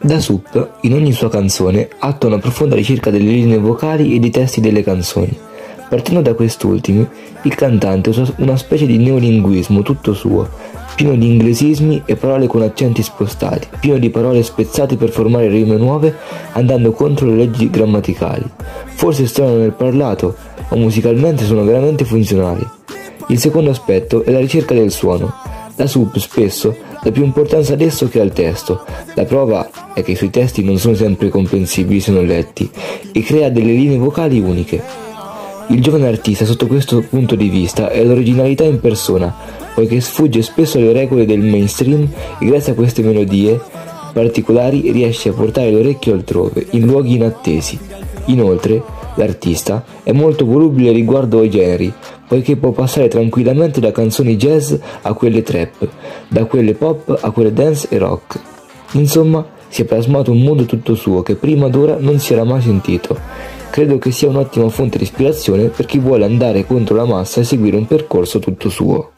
Da Sup, in ogni sua canzone, attua una profonda ricerca delle linee vocali e dei testi delle canzoni. Partendo da quest'ultimi, il cantante usa una specie di neolinguismo tutto suo, pieno di inglesismi e parole con accenti spostati, pieno di parole spezzate per formare rime nuove, andando contro le leggi grammaticali. Forse strano nel parlato, ma musicalmente sono veramente funzionali. Il secondo aspetto è la ricerca del suono. La sub spesso dà più importanza ad esso che al testo. La prova è che i suoi testi non sono sempre comprensibili se non letti e crea delle linee vocali uniche. Il giovane artista sotto questo punto di vista è l'originalità in persona, poiché sfugge spesso alle regole del mainstream e grazie a queste melodie particolari riesce a portare l'orecchio altrove, in luoghi inattesi. Inoltre, l'artista è molto volubile riguardo ai generi, poiché può passare tranquillamente da canzoni jazz a quelle trap, da quelle pop a quelle dance e rock. Insomma, si è plasmato un mondo tutto suo che prima d'ora non si era mai sentito. Credo che sia un'ottima fonte di ispirazione per chi vuole andare contro la massa e seguire un percorso tutto suo.